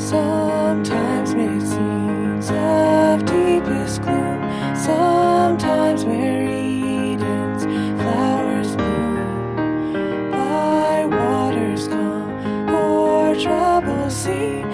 Sometimes mid scenes of deepest gloom. Sometimes where Eden's flowers bloom, by waters calm or troubled sea.